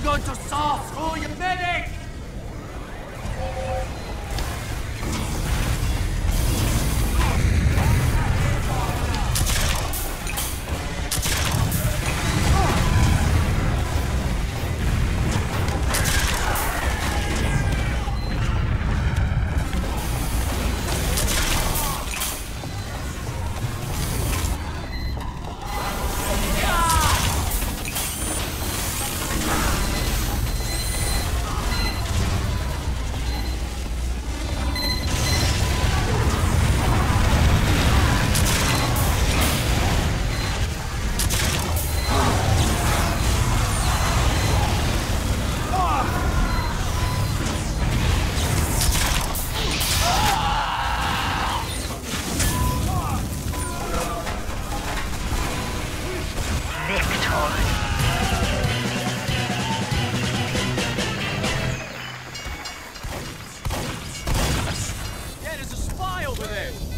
I'm going to soft. Oh, Call your medic! Yeah, there's a spy over there!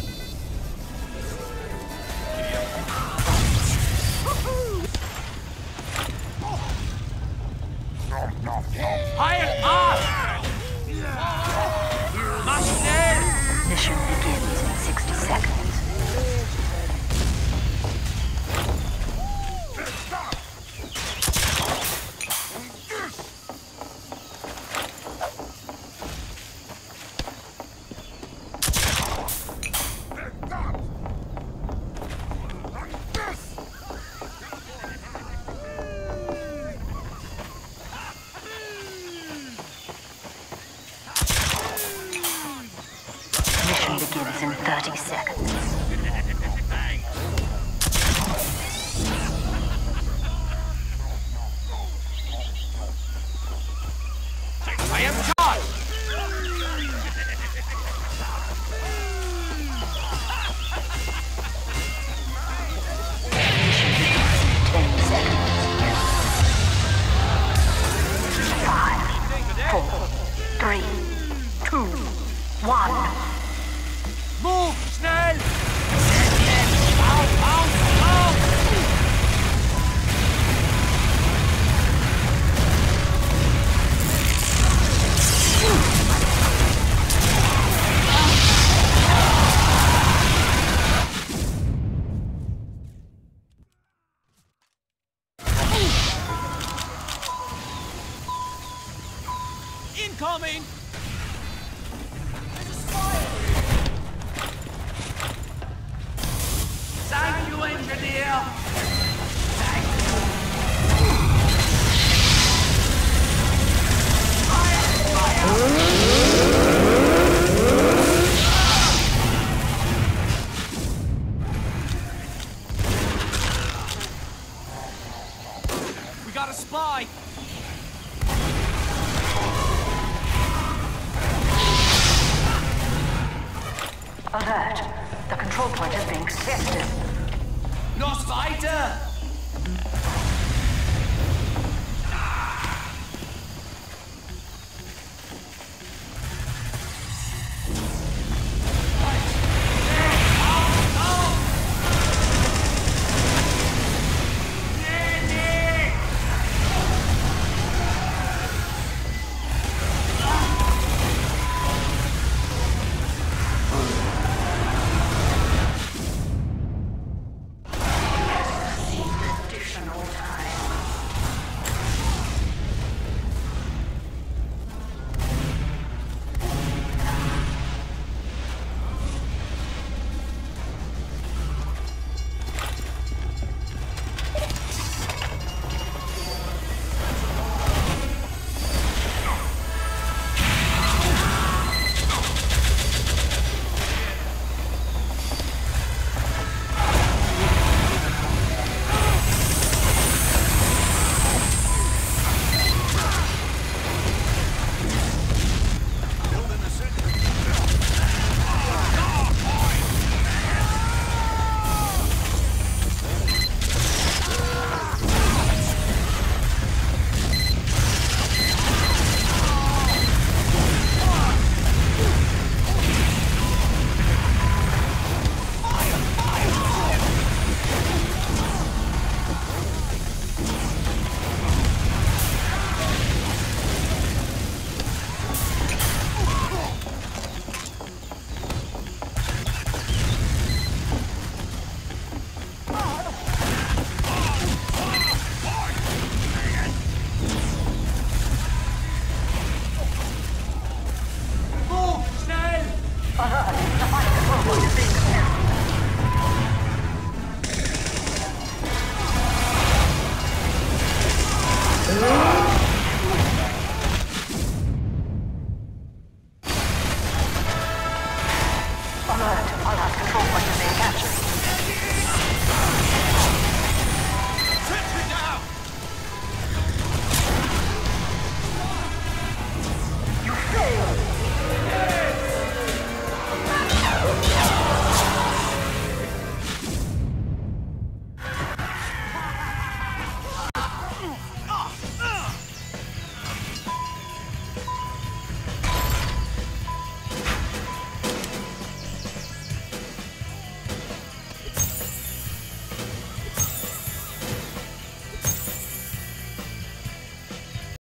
Three, two, one. coming! Kräfte. Noch weiter!